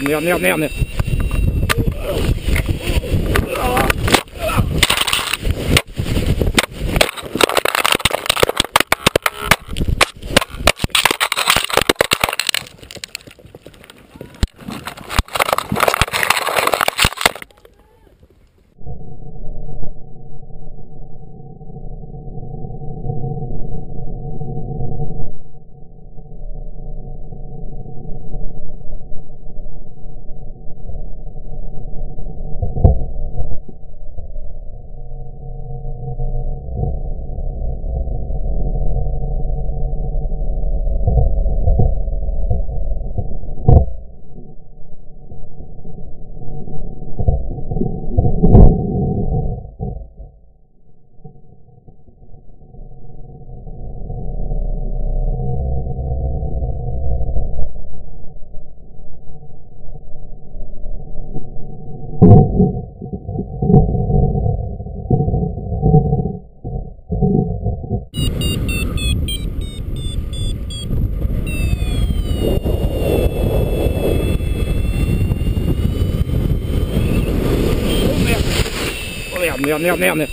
merde, merde, merde, merde. merde, merde, merde.